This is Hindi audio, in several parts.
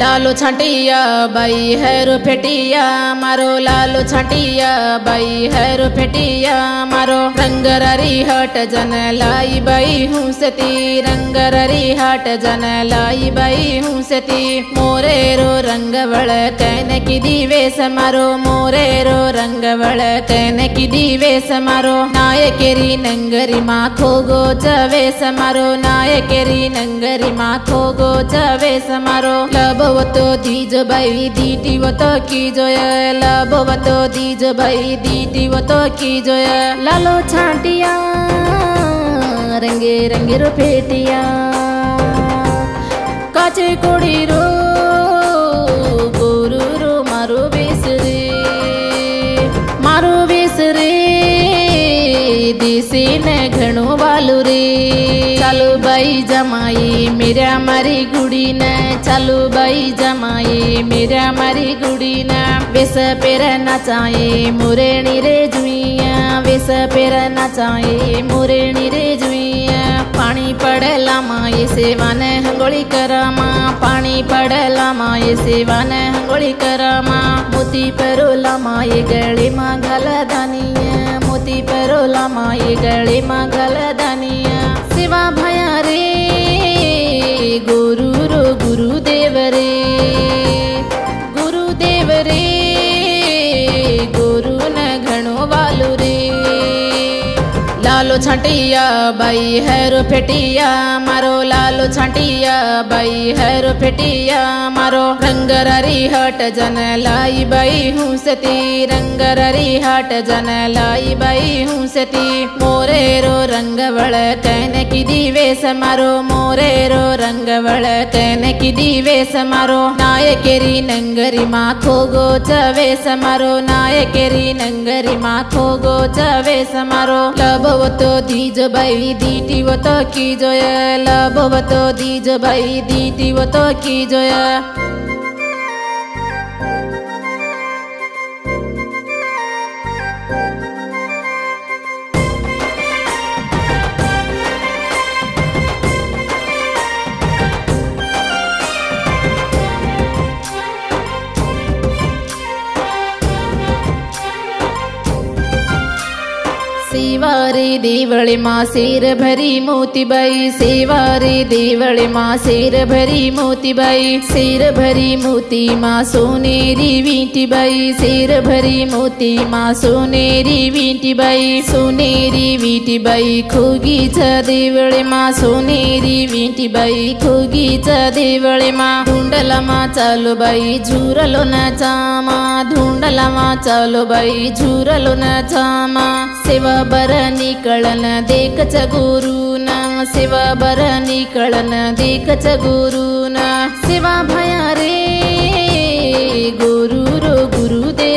लालो छटिया, बाई हैरो फेटिया, मारो लालू छटिया, बाई हैरो फेटिया, मारो रंगररी हट जन लाई, बाई हूँ सती रंग ररी हट जन लाई, बाई हूँ सती रंगवळ कैन की दिवे समारो मोरेरो रंगवळ कैन की दिवे समारो नायकेरी नंगरी माखो गो जवे समारो नायकेरी नंगरी माखो गो जवे समारो लभवतो दीजो बाई दीटीवतो की जोय लभवतो दीजो बाई दीटीवतो की जोय लालो छाटिया रंगे रंगे रो फेटिया काचे कोड़ी रो दिसे न घणो वालू रे। चालू बाई जमाई मेरा मारी गुड़ी न। चालू बाई जमाई मेरा मारी गुड़ी न। वेस पेर नचाए, मुरेणी रे जुइया। वेस पेर नचाए, मुरेणी रे जुइया। पाणी पडला माये सेवान हंगोळी करामा। पाणी पडला माये सेवान हंगोळी करामा। मोती परोला माये गळे मा घाल दानिया। मोती परोला ಮಾಯಿಗಳಿ गळे ದನಿಯ ಶಿವ दानिया ರೇ भया रे। छाटिया, बाई हैरो फेटिया, मारो लालो छाटिया, बाई हैरो फेटिया, मारो रंगररी हट जन लाई, बाई हुसती रंगररी हट जन लाई, बाई हुसती रंग रंगवळ कैन की दिवे समारो मोरेरो रंगवळ कैन की दिवे समारो नायकेरी नंगरी माँ खो गो चवे समारो नायकेरी नंगरी माँ खो गो चवे समारो भवतो धीज भाइ त कि जय ल भवतो धीज भाइ दिटिव कि जय। દેવળીમાં શેર ભરી મોતીબાઈ સેવા રે દેવળીમાં શેર ભરી મોતીબાઈ શેર ભરી મોતીમાં સોનેરી વીંટીબાઈ શેર ભરી મોતીમાં સોનેરી વીંટીબાઈ સોનેરી વીંટીબાઈ ખોગી છ દેવળીમાં સોનેરી વીંટીબાઈ ખોગી છ દેવળીમાં ધૂંડલામાં ચાલો બાઈ ઝૂરલો ના ચામાં ધૂંડલામાં ચાલો બાઈ ઝૂરલો ના ચામાં સેવા બરની कलन देख च गोरना शिवा भरी कलन देख च गुरुना शिवा भया रे गोर गुरुदे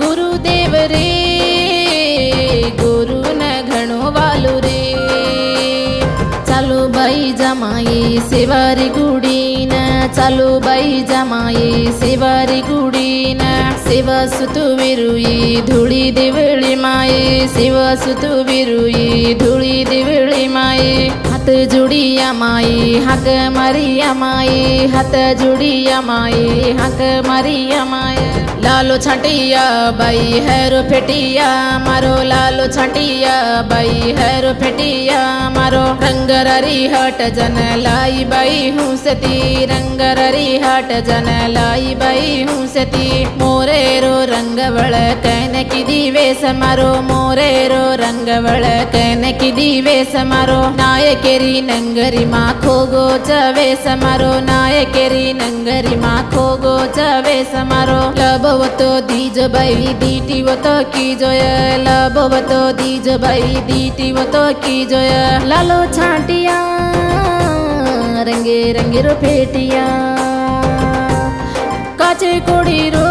गुरुदे गु न गणो वालु रे चलो बाई जमाये शेवारि गुडीना चो बाई जामाये शेवाी गुडीना सेवा सुतु विरुई धूली देवली माये. सुतु हात जोडिया माई हाक मारिया माई हात जोडिया माई हाक मारिया माये लालो छाटिया बाई, हैरो फेटिया मारो। लालो छाटिया बाई, हैरो फेटिया मारो। रंग ररी हट जन लाई बाई हुसती रंगररी हट जन लाई बई हूँ सती। मोरे रो रंग रंगवळ कैन की दिवे समारो रंग रंगवळ कैन की दिवे समारो नायकेरी नंगरी माखो गो चवे समारो, नायकेरी नंगरी माखो गो चवे समारो। लभवतो दीज बाई दीटीवतो की जोय, लभवतो दीज बाई दीटीवतो की जोय। लालो छाटिया, रंगे रंगे रो फेटिया, काचे कोड़ी रो